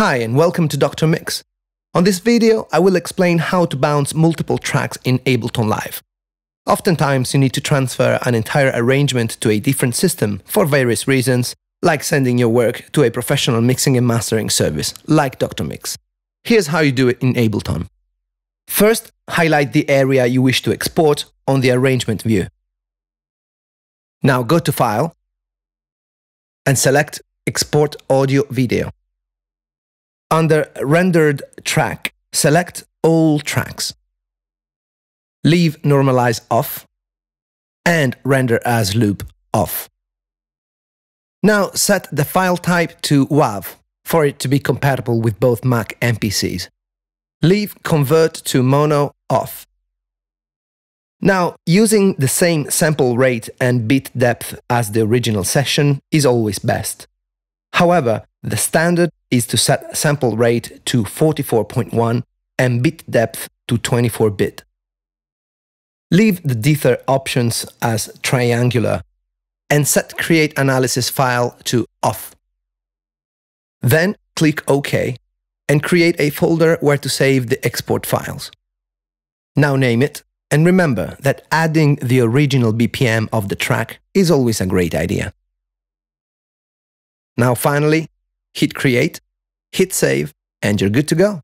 Hi and welcome to Dr. Mix. On this video, I will explain how to bounce multiple tracks in Ableton Live. Oftentimes, you need to transfer an entire arrangement to a different system for various reasons, like sending your work to a professional mixing and mastering service, like Dr. Mix. Here's how you do it in Ableton. First, highlight the area you wish to export on the arrangement view. Now go to File and select Export Audio Video. Under Rendered Track, select All Tracks. Leave Normalize off and Render as Loop off. Now set the file type to WAV for it to be compatible with both Mac and PCs. Leave Convert to Mono off. Now, using the same sample rate and bit depth as the original session is always best. However, the standard is to set sample rate to 44.1 and bit depth to 24 bit. Leave the dither options as triangular and set create analysis file to off. Then click OK and create a folder where to save the export files. Now name it and remember that adding the original BPM of the track is always a great idea. Now finally, hit create, hit save, and you're good to go.